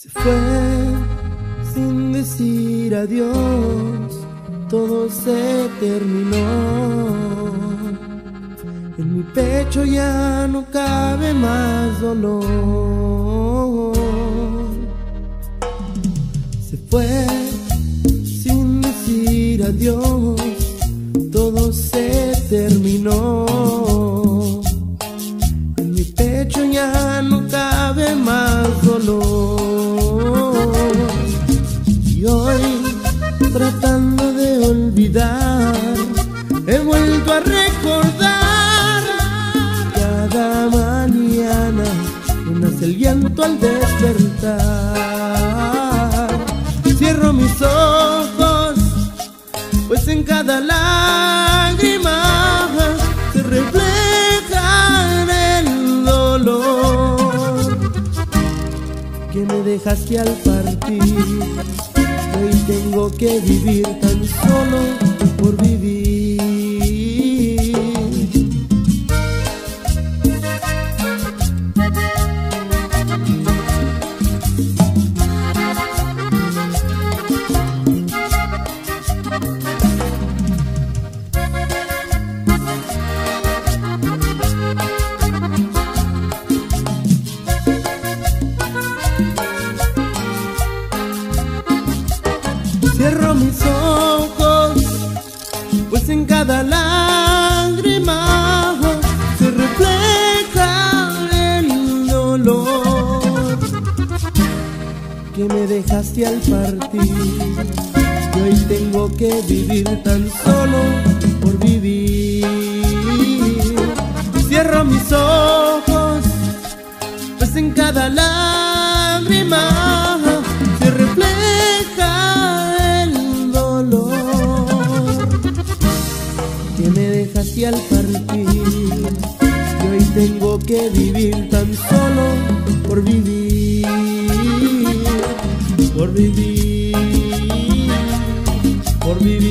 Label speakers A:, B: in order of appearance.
A: Se fue sin decir adiós, todo se terminó. En mi pecho ya no cabe más dolor. Se fue sin decir adiós, todo se terminó. Tratando de olvidar, he vuelto a recordar cada mañana nace el llanto al despertar. Cierro mis ojos, pues en cada lágrima se refleja el dolor que me dejaste al partir. Hoy tengo que vivir tan solo por vivir. Cierro mis ojos, pues en cada lágrima se refleja el dolor que me dejaste al partir. Y hoy tengo que vivir tan solo por vivir. Cierro mis ojos, pues en cada lágrima dejaste al partir. Y hoy tengo que vivir tan solo por vivir, por vivir, por vivir.